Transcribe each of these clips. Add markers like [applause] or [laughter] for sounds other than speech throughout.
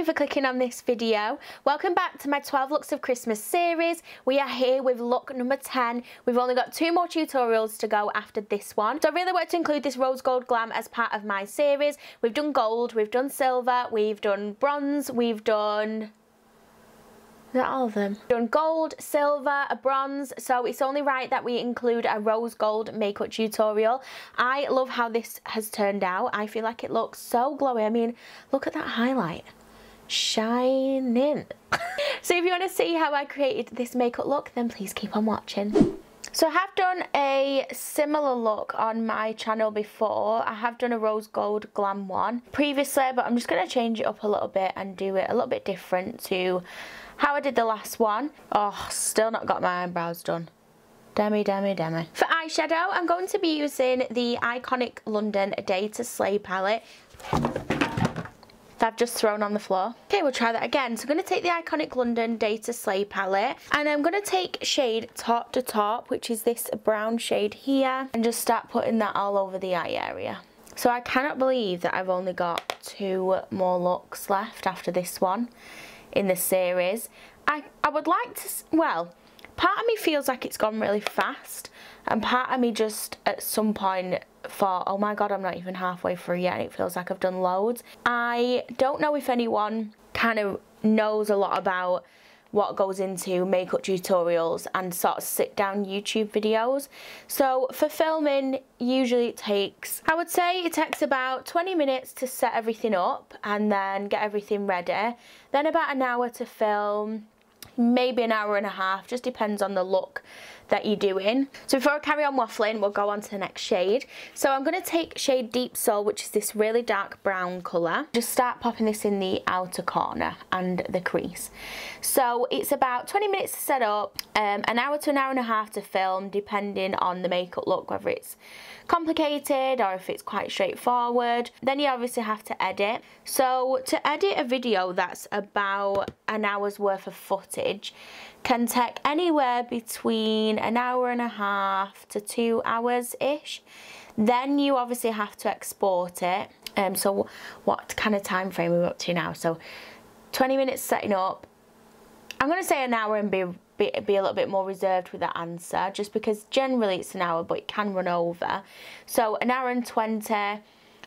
you for clicking on this video. Welcome back to my 12 looks of Christmas series. We are here with look number 10. We've only got two more tutorials to go after this one. So I really wanted to include this rose gold glam as part of my series. We've done gold, we've done silver, we've done bronze, we've done is that all of them? Done gold, silver, a bronze, so it's only right that we include a rose gold makeup tutorial. I love how this has turned out. I feel like it looks so glowy. I mean, look at that highlight. Shining. [laughs] so if you want to see how I created this makeup look, then please keep on watching. So I have done a similar look on my channel before. I have done a rose gold glam one previously, but I'm just going to change it up a little bit and do it a little bit different to how I did the last one. Oh, still not got my eyebrows done. Demi, demi, demi. For eyeshadow, I'm going to be using the Iconic London Day to Slay palette that I've just thrown on the floor. Okay, we'll try that again. So I'm going to take the Iconic London Day to Slay palette and I'm going to take shade Top to Top, which is this brown shade here, and just start putting that all over the eye area. So I cannot believe that I've only got two more looks left after this one in the series. I, I would like to, well, part of me feels like it's gone really fast and part of me just at some point thought, oh my god, I'm not even halfway through yet and it feels like I've done loads. I don't know if anyone kind of knows a lot about what goes into makeup tutorials and sort of sit down YouTube videos. So for filming, usually it takes, I would say it takes about 20 minutes to set everything up and then get everything ready. Then about an hour to film, maybe an hour and a half, just depends on the look that you're doing. So before I carry on waffling, we'll go on to the next shade. So I'm going to take shade Deep Soul, which is this really dark brown colour. Just start popping this in the outer corner and the crease. So it's about 20 minutes to set up, um, an hour to an hour and a half to film, depending on the makeup look, whether it's complicated or if it's quite straightforward. Then you obviously have to edit. So to edit a video that's about an hour's worth of footage, can take anywhere between an hour and a half to two hours ish then you obviously have to export it. Um so what kind of time frame are we up to now? So 20 minutes setting up. I'm going to say an hour and be, be be a little bit more reserved with that answer just because generally it's an hour but it can run over. So an hour and 20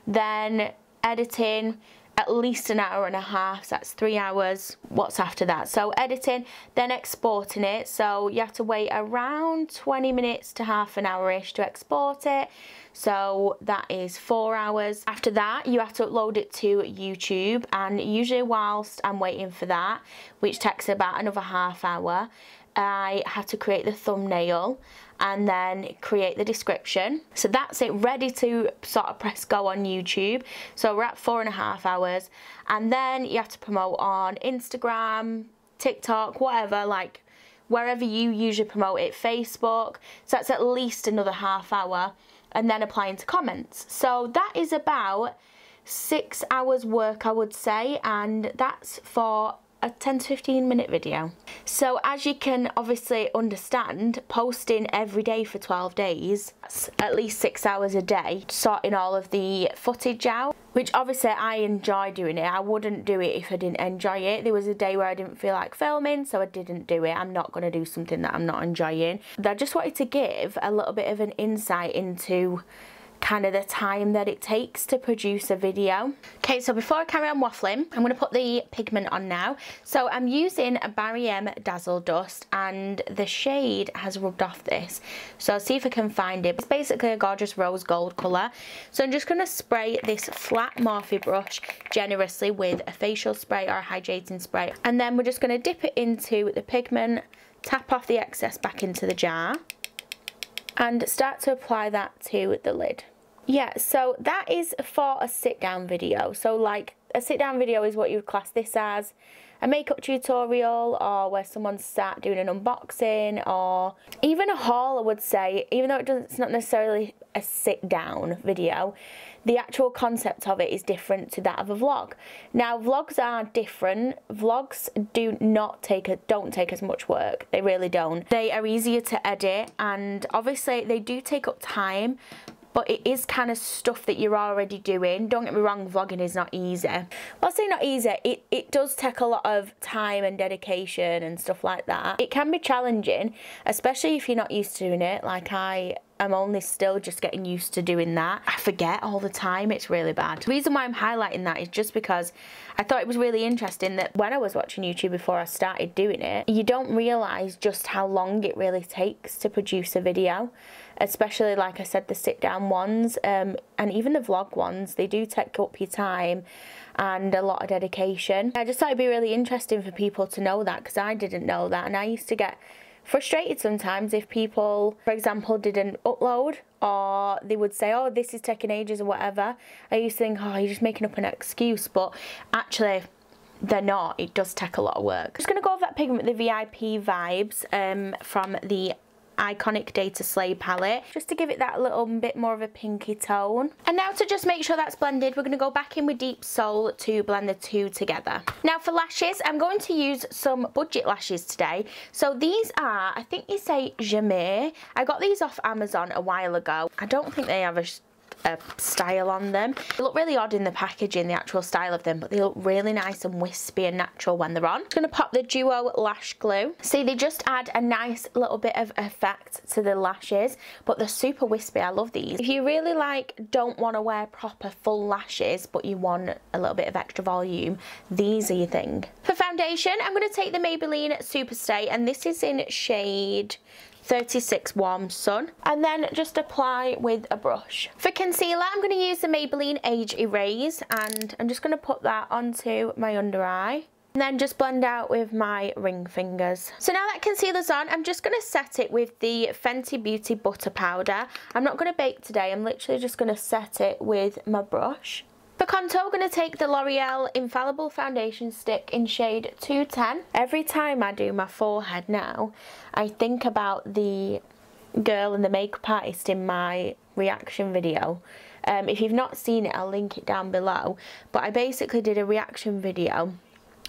then editing at least an hour and a half so that's three hours what's after that. So editing then exporting it. So you have to wait around 20 minutes to half an hour ish to export it. So that is four hours. After that you have to upload it to YouTube and usually whilst I'm waiting for that which takes about another half hour I had to create the thumbnail and then create the description. So that's it, ready to sort of press go on YouTube. So we're at four and a half hours. And then you have to promote on Instagram, TikTok, whatever, like wherever you usually promote it, Facebook. So that's at least another half hour. And then applying to comments. So that is about six hours work I would say and that's for a 10 to 15 minute video. So as you can obviously understand, posting every day for 12 days, that's at least six hours a day, sorting all of the footage out, which obviously I enjoy doing it. I wouldn't do it if I didn't enjoy it. There was a day where I didn't feel like filming, so I didn't do it. I'm not going to do something that I'm not enjoying. I just wanted to give a little bit of an insight into kind of the time that it takes to produce a video. Okay, so before I carry on waffling, I'm going to put the pigment on now. So I'm using a Barry M Dazzle Dust and the shade has rubbed off this. So I'll see if I can find it. It's basically a gorgeous rose gold colour. So I'm just going to spray this flat Morphe brush generously with a facial spray or a hydrating spray. And then we're just going to dip it into the pigment, tap off the excess back into the jar and start to apply that to the lid. Yeah, so that is for a sit down video. So like a sit down video is what you would class this as. A makeup tutorial or where someone's sat doing an unboxing or even a haul I would say even though it doesn't, it's not necessarily a sit down video the actual concept of it is different to that of a vlog. Now vlogs are different. Vlogs do not take a don't take as much work. They really don't. They are easier to edit and obviously they do take up time but it is kind of stuff that you're already doing. Don't get me wrong, vlogging is not easy. Well, I say not easy, it, it does take a lot of time and dedication and stuff like that. It can be challenging, especially if you're not used to doing it, like I I'm only still just getting used to doing that. I forget all the time, it's really bad. The reason why I'm highlighting that is just because I thought it was really interesting that when I was watching YouTube before I started doing it, you don't realise just how long it really takes to produce a video. Especially, like I said, the sit down ones um, and even the vlog ones, they do take up your time and a lot of dedication. I just thought it'd be really interesting for people to know that because I didn't know that and I used to get frustrated sometimes if people, for example, didn't upload or they would say, oh, this is taking ages or whatever. I used to think, oh, you're just making up an excuse, but actually, they're not. It does take a lot of work. I'm just going to go over that pigment, the VIP Vibes um, from the Iconic Day to Slay palette just to give it that little bit more of a pinky tone. And now to just make sure that's blended, we're going to go back in with Deep Soul to blend the two together. Now for lashes, I'm going to use some budget lashes today. So these are, I think you say Jamais. I got these off Amazon a while ago. I don't think they have a a style on them. They look really odd in the packaging, the actual style of them, but they look really nice and wispy and natural when they're on. I'm going to pop the Duo Lash Glue. See, they just add a nice little bit of effect to the lashes, but they're super wispy. I love these. If you really like, don't want to wear proper full lashes, but you want a little bit of extra volume, these are your thing. For foundation, I'm going to take the Maybelline Superstay, and this is in shade 36 Warm Sun and then just apply with a brush. For concealer I'm going to use the Maybelline Age Erase and I'm just going to put that onto my under eye and then just blend out with my ring fingers. So now that concealer's on, I'm just going to set it with the Fenty Beauty Butter Powder. I'm not going to bake today, I'm literally just going to set it with my brush. For contour, I'm going to take the L'Oreal Infallible Foundation Stick in shade 210. Every time I do my forehead now, I think about the girl and the makeup artist in my reaction video. Um, if you've not seen it, I'll link it down below. But I basically did a reaction video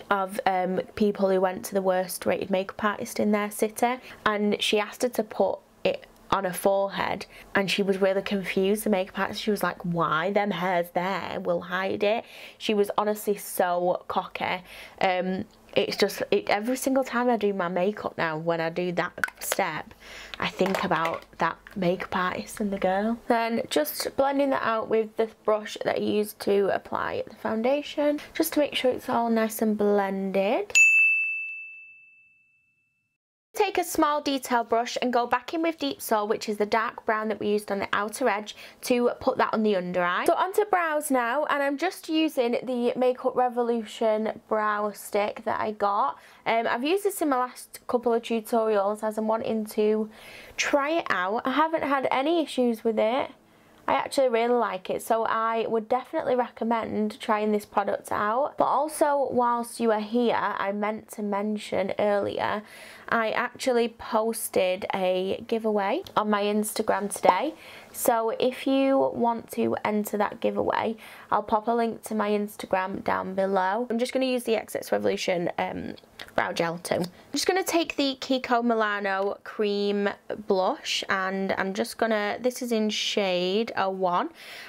of um, people who went to the worst rated makeup artist in their city and she asked her to put it on her forehead and she was really confused the makeup artist she was like why? Them hairs there will hide it. She was honestly so cocky. Um it's just it, every single time I do my makeup now when I do that step I think about that makeup artist and the girl. Then just blending that out with the brush that I used to apply the foundation just to make sure it's all nice and blended Take a small detail brush and go back in with Deep Soul, which is the dark brown that we used on the outer edge, to put that on the under eye. So onto brows now, and I'm just using the Makeup Revolution brow stick that I got. Um, I've used this in my last couple of tutorials as I'm wanting to try it out. I haven't had any issues with it. I actually really like it so I would definitely recommend trying this product out but also whilst you are here I meant to mention earlier I actually posted a giveaway on my Instagram today so if you want to enter that giveaway I'll pop a link to my Instagram down below. I'm just going to use the XX Revolution um, brow gel too. I'm just going to take the Kiko Milano cream blush and I'm just going to, this is in shade 01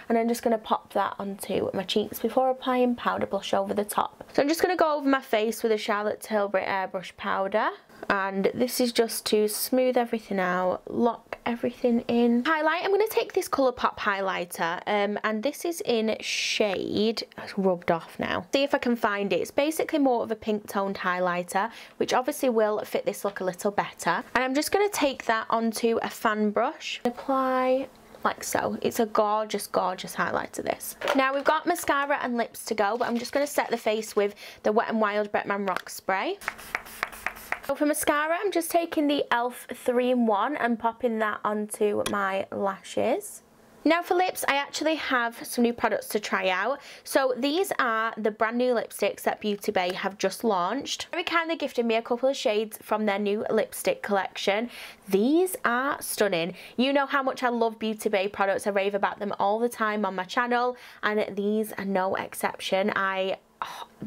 and I'm just going to pop that onto my cheeks before applying powder blush over the top. So I'm just going to go over my face with a Charlotte Tilbury airbrush powder and this is just to smooth everything out, lock everything in. Highlight, I'm going to take this Colourpop highlighter um, and this is in shade, it's rubbed off now. See if I can find it. It's basically more of a pink toned highlighter which obviously will fit this look a little better. And I'm just going to take that onto a fan brush, apply like so. It's a gorgeous, gorgeous highlighter this. Now we've got mascara and lips to go, but I'm just going to set the face with the Wet n Wild Bretman Rock Spray. So for mascara, I'm just taking the e.l.f. 3-in-1 and popping that onto my lashes. Now for lips, I actually have some new products to try out. So these are the brand new lipsticks that Beauty Bay have just launched. Very kindly gifted me a couple of shades from their new lipstick collection. These are stunning. You know how much I love Beauty Bay products. I rave about them all the time on my channel and these are no exception. I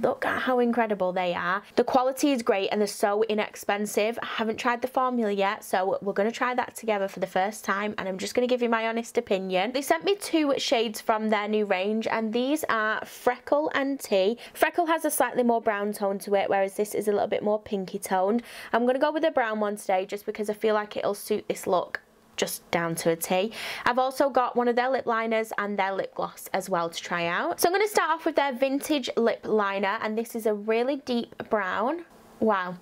look at how incredible they are. The quality is great and they're so inexpensive. I haven't tried the formula yet, so we're going to try that together for the first time and I'm just going to give you my honest opinion. They sent me two shades from their new range and these are Freckle and Tea. Freckle has a slightly more brown tone to it, whereas this is a little bit more pinky toned. I'm going to go with the brown one today just because I feel like it'll suit this look just down to a T. I've also got one of their lip liners and their lip gloss as well to try out. So I'm going to start off with their vintage lip liner and this is a really deep brown. Wow.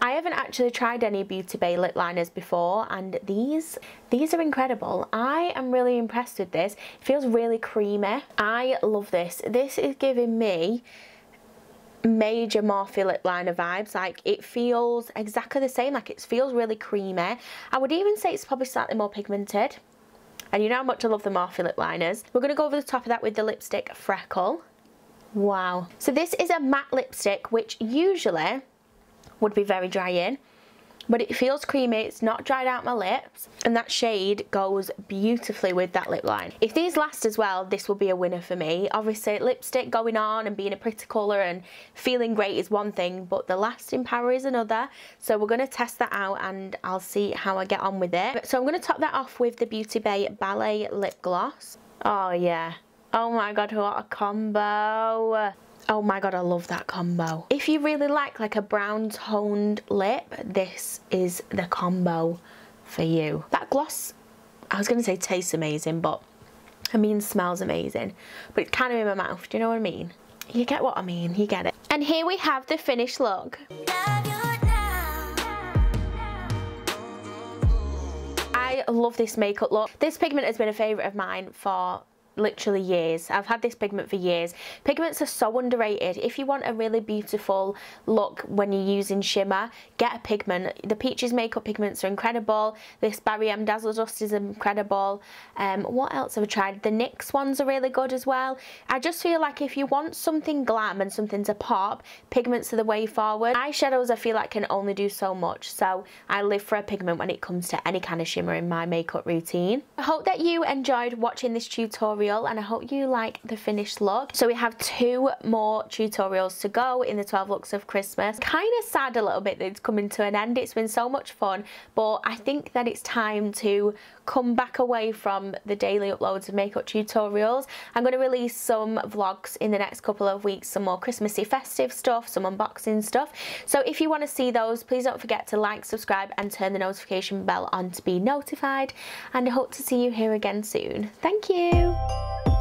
I haven't actually tried any Beauty Bay lip liners before and these these are incredible. I am really impressed with this. It feels really creamy. I love this. This is giving me major Morphe lip liner vibes. Like it feels exactly the same. Like it feels really creamy. I would even say it's probably slightly more pigmented. And you know how much I love the Morphe lip liners. We're going to go over the top of that with the lipstick Freckle. Wow. So this is a matte lipstick, which usually would be very drying but it feels creamy it's not dried out my lips and that shade goes beautifully with that lip line. If these last as well this will be a winner for me. Obviously lipstick going on and being a pretty colour and feeling great is one thing but the lasting power is another. So we're going to test that out and I'll see how I get on with it. So I'm going to top that off with the Beauty Bay Ballet Lip Gloss. Oh yeah. Oh my god what a combo Oh my god, I love that combo. If you really like like a brown toned lip, this is the combo for you. That gloss, I was going to say tastes amazing, but I mean smells amazing. But it's kind of in my mouth, do you know what I mean? You get what I mean, you get it. And here we have the finished look. I love this makeup look. This pigment has been a favourite of mine for literally years. I've had this pigment for years. Pigments are so underrated. If you want a really beautiful look when you're using shimmer, get a pigment. The Peaches makeup pigments are incredible. This Barry M Dazzle Dust is incredible. Um, what else have I tried? The NYX ones are really good as well. I just feel like if you want something glam and something to pop, pigments are the way forward. Eyeshadows I feel like can only do so much. So I live for a pigment when it comes to any kind of shimmer in my makeup routine. I hope that you enjoyed watching this tutorial tutorial and I hope you like the finished look. So we have two more tutorials to go in the 12 looks of Christmas. Kind of sad a little bit that it's coming to an end. It's been so much fun, but I think that it's time to come back away from the daily uploads of makeup tutorials. I'm going to release some vlogs in the next couple of weeks, some more Christmassy festive stuff, some unboxing stuff. So if you want to see those, please don't forget to like, subscribe and turn the notification bell on to be notified. And I hope to see you here again soon. Thank you you